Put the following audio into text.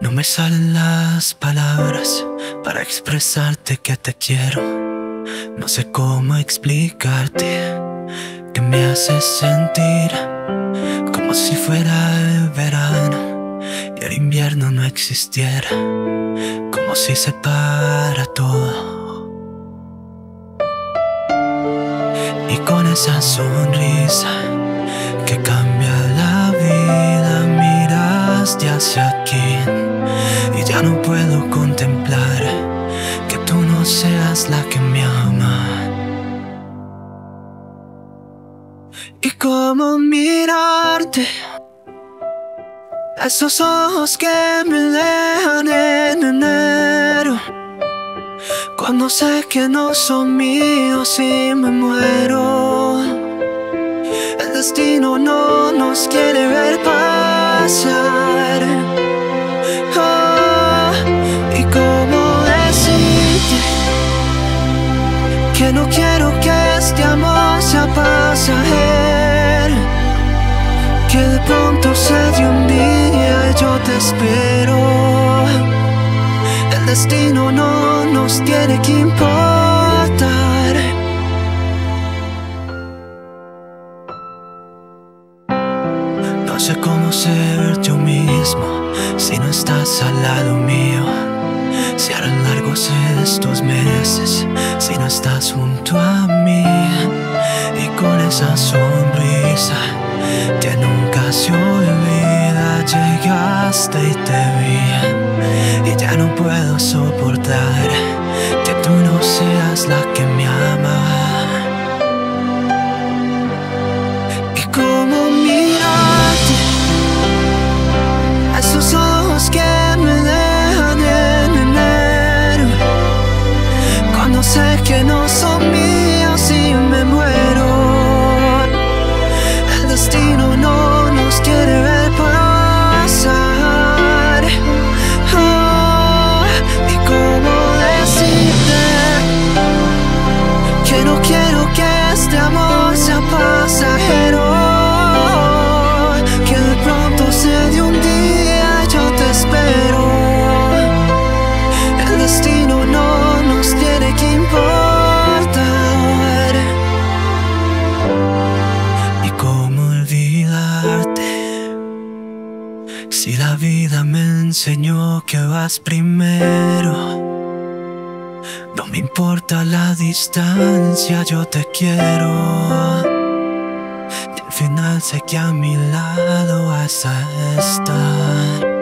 No me salen las palabras para expresarte que te quiero. No sé cómo explicarte que me haces sentir como si fuera el verano y el invierno no existiera, como si se para todo. Y con esa sonrisa que cambia miraste hacia aquí y ya no puedo contemplar que tú no seas la que me ama. Y cómo mirarte, esos ojos que me dejan en enero, cuando sé que no son míos y me muero. El destino no nos quiere ver pasar. Que no quiero que este amor sea pasajero. Que de pronto se dio un día y yo te espero. El destino no nos tiene que importar. No sé cómo ser yo mismo si no estás al lado mío. Si harán largos estos meses si no estás junto a mí. Y con esa sonrisa que nunca se olvida, llegaste y te vi. Y ya no puedo soportar no quiero que este amor sea pasajero. Que de pronto se de un día yo te espero. El destino no nos tiene que importar. Y cómo olvidarte Si la vida me enseñó que vas primero no me importa la distancia, yo te quiero. Y al final sé que a mi lado vas a estar.